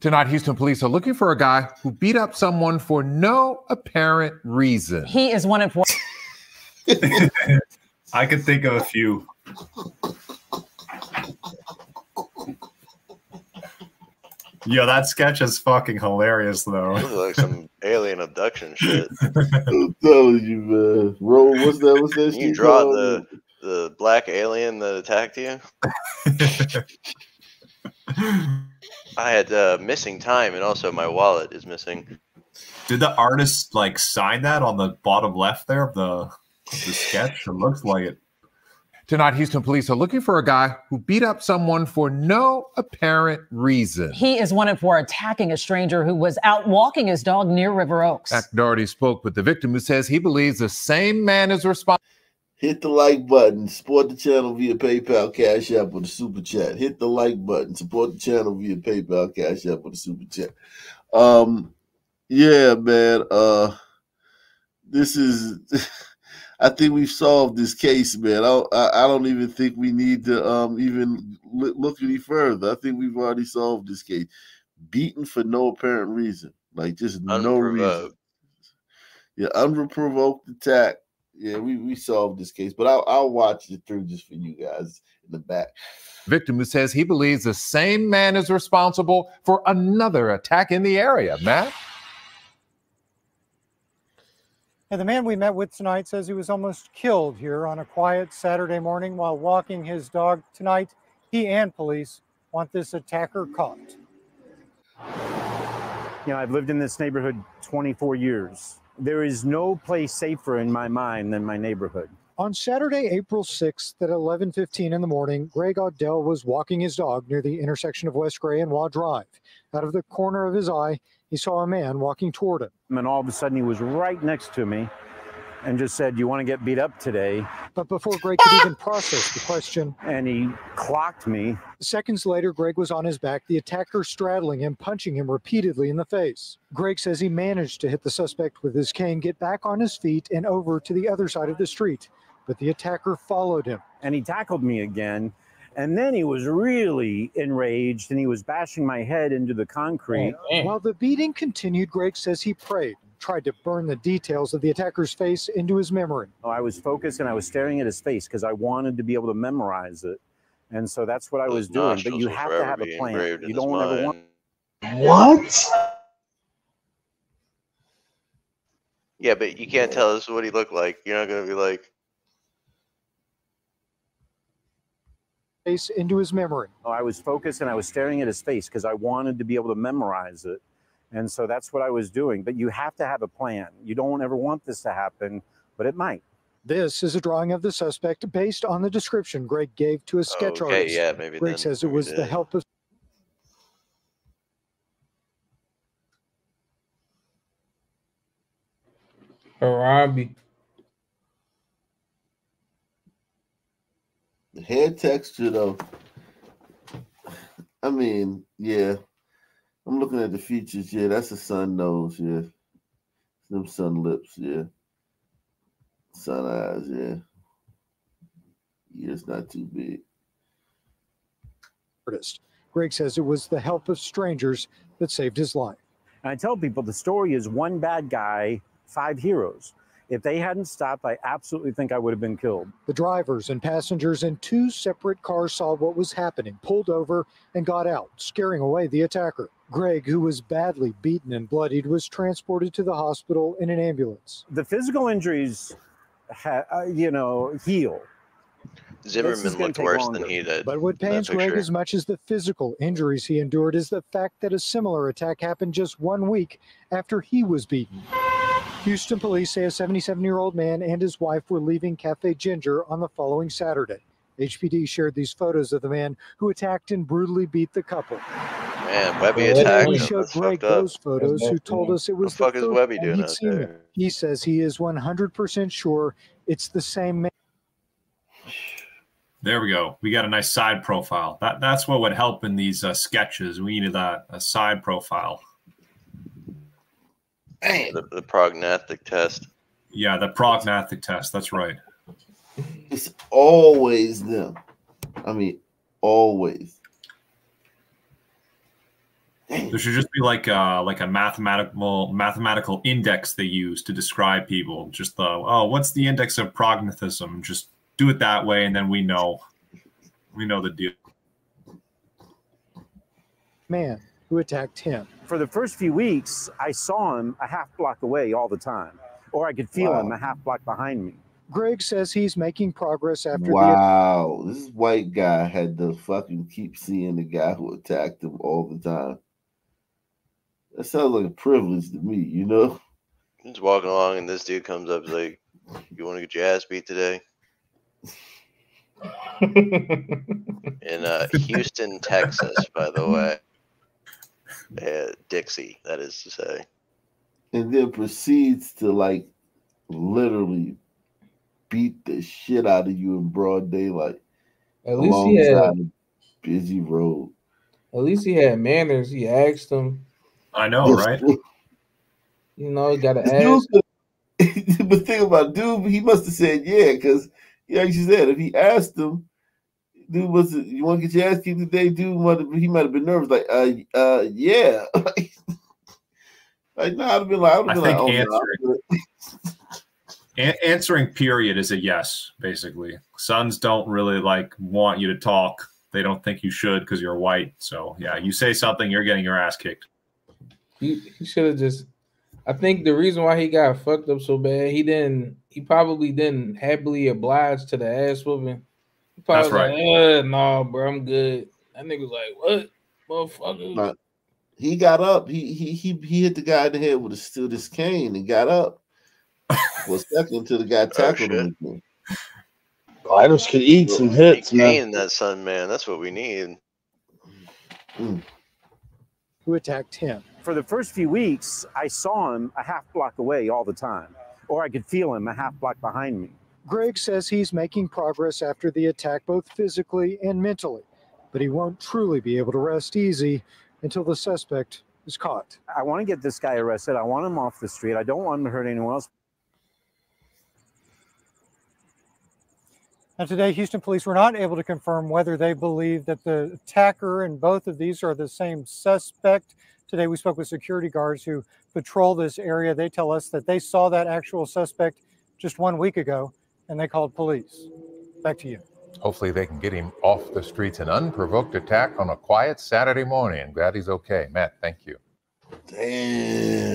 Tonight, Houston police are looking for a guy who beat up someone for no apparent reason. He is one of one. I could think of a few. Yo, that sketch is fucking hilarious, though. This like some alien abduction shit. I'm telling you, man. Roll, what's that? What's that? You shit draw the the black alien that attacked you. I had uh, missing time, and also my wallet is missing. Did the artist like sign that on the bottom left there of the the sketch? It looks like it. Tonight, Houston police are looking for a guy who beat up someone for no apparent reason. He is wanted for attacking a stranger who was out walking his dog near River Oaks. Zach Doherty spoke with the victim who says he believes the same man is responsible. Hit the like button. Support the channel via PayPal, Cash App, or the Super Chat. Hit the like button. Support the channel via PayPal, Cash App, or the Super Chat. Um, yeah, man. Uh, this is. I think we've solved this case, man. I, I I don't even think we need to um even look any further. I think we've already solved this case. Beaten for no apparent reason, like just no reason. Yeah, unprovoked attack. Yeah, we, we solved this case, but I'll I'll watch it through just for you guys in the back. Victim who says he believes the same man is responsible for another attack in the area. Matt? And the man we met with tonight says he was almost killed here on a quiet Saturday morning while walking his dog. Tonight, he and police want this attacker caught. You know, I've lived in this neighborhood 24 years. There is no place safer in my mind than my neighborhood. On Saturday, April 6th at 11:15 in the morning, Greg Odell was walking his dog near the intersection of West Gray and Waugh Drive. Out of the corner of his eye, he saw a man walking toward him. And all of a sudden, he was right next to me and just said, You want to get beat up today? But before Greg could even process the question, And he clocked me. seconds later, Greg was on his back, the attacker straddling him, punching him repeatedly in the face. Greg says he managed to hit the suspect with his cane, get back on his feet, and over to the other side of the street. But the attacker followed him. and he tackled me again. And then he was really enraged and he was bashing my head into the concrete. Oh, While the beating continued, Greg says he prayed, tried to burn the details of the attacker's face into his memory. Oh, I was focused and I was staring at his face because I wanted to be able to memorize it. And so that's what I was Those doing. But you have to have a plan. You don't ever want. What? Yeah, but you can't tell us what he looked like. You're not gonna be like, Face into his memory. Oh, I was focused and I was staring at his face because I wanted to be able to memorize it. And so that's what I was doing. But you have to have a plan. You don't ever want this to happen, but it might. This is a drawing of the suspect based on the description Greg gave to a sketch okay, artist. yeah, maybe. Greg then says it maybe was the help of Robbie. The hair texture, though. I mean, yeah. I'm looking at the features. Yeah, that's a sun nose. Yeah, them sun lips. Yeah, sun eyes. Yeah, yeah, it's not too big. artist. Greg says it was the help of strangers that saved his life. And I tell people the story is one bad guy, five heroes. If they hadn't stopped, I absolutely think I would have been killed. The drivers and passengers in two separate cars saw what was happening, pulled over, and got out, scaring away the attacker. Greg, who was badly beaten and bloodied, was transported to the hospital in an ambulance. The physical injuries, ha- uh, you know, heal. This is Zimmerman gonna looked worse longer. than he did. But what pains Greg as much as the physical injuries he endured is the fact that a similar attack happened just one week after he was beaten. Houston police say a 77 year old man and his wife were leaving Cafe Ginger on the following Saturday. HPD shared these photos of the man who attacked and brutally beat the couple. Man, Webby Yeah, attacked We showed Greg fucked up. those photos, who told us it What the was fuck the is first Webby time doing he'd out seen them. there? He says he is 100% sure it's the same man. There we go. We got a nice side profile. That that's what would help in these uh, sketches. We needed that a side profile. The, the prognostic test. Yeah, the prognostic test. That's right. It's always them. I mean, always. Damn. There should just be like a like a mathematical mathematical index they use to describe people. Just the oh, what's the index of prognathism? Just do it that way, and then we know we know the deal. Man who attacked him. For the first few weeks, I saw him a half block away all the time, or I could feel Wow. him a half block behind me. Greg says he's making progress after the Wow, this white guy had to fucking keep seeing the guy who attacked him all the time. That sounds like a privilege to me, you know? Just walking along, and this dude comes up, he's like, "You want to get your ass beat today?" In uh, Houston, Texas, by the way. Uh, Dixie, that is to say. And then proceeds to like literally beat the shit out of you in broad daylight At least he had. a busy road. At least he had manners. He asked him. I know, right? You know, you got to ask. dude- but think about dude, he must have said yeah, because yeah, like you said, if he asked him, dude was you want to get your ass kicked today, dude? Might have, he might have been nervous, like uh uh yeah, like, like nah, I'd have been like, I would have been like, think oh, no, I'm. A- answering period is a yes, basically. Sons don't really like want you to talk. They don't think you should because you're white. So yeah, you say something, you're getting your ass kicked. He, he should have just. I think the reason why he got fucked up so bad, he didn't. He probably didn't happily oblige to the ass whooping. He probably That's was right. Like, uh, nah, bro, I'm good. That nigga was like, what, motherfucker? Nah, he got up. He he he he hit the guy in the head with a still this cane and got up. For a second until the guy tackled him. again. Fighters could eat some hits, man. Kane, that son, man. That's what we need. who attacked him. For the first few weeks, I saw him a half block away all the time, or I could feel him a half block behind me. Greg says he's making progress after the attack, both physically and mentally, but he won't truly be able to rest easy until the suspect is caught. I want to get this guy arrested. I want him off the street. I don't want him to hurt anyone else. Now, today, Houston police were not able to confirm whether they believe that the attacker and both of these are the same suspect. Today, we spoke with security guards who patrol this area. They tell us that they saw that actual suspect just one week ago and they called police. Back to you. Hopefully, they can get him off the streets. An unprovoked attack on a quiet Saturday morning. Glad he's okay. Matt, thank you. Damn.